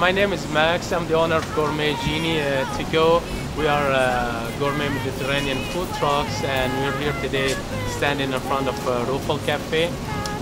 my name is Max. I'm the owner of Gourmet Genie uh, To Go. We are uh, gourmet Mediterranean food trucks, and we're here today standing in front of uh, ROFL Cafe.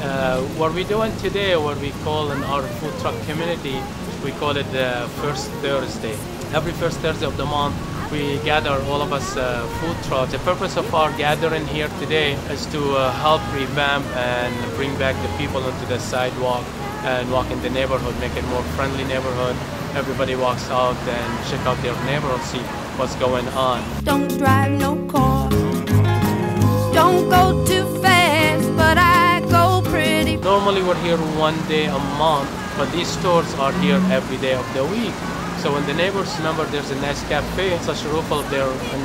Uh, what we're doing today, what we call in our food truck community, we call it the First Thursday. Every first Thursday of the month, we gather all of us uh, food trucks. The purpose of our gathering here today is to uh, help revamp and bring back the people onto the sidewalk and walk in the neighborhood, make it more friendly neighborhood. Everybody walks out and check out their neighborhood, see what's going on. Don't drive no car. Don't go too fast, but I go pretty. Normally we're here one day a month, but these stores are here every day of the week. So when the neighbors remember there's a nice cafe, such a roof up there in,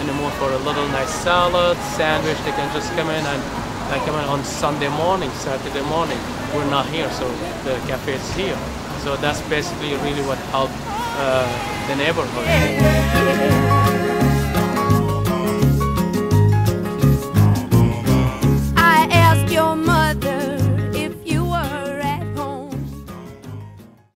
in the mood for a little nice salad, sandwich, they can just come in and like come in on Sunday morning, Saturday morning. We're not here, so the cafe is here. So that's basically really what helped uh, the neighborhood.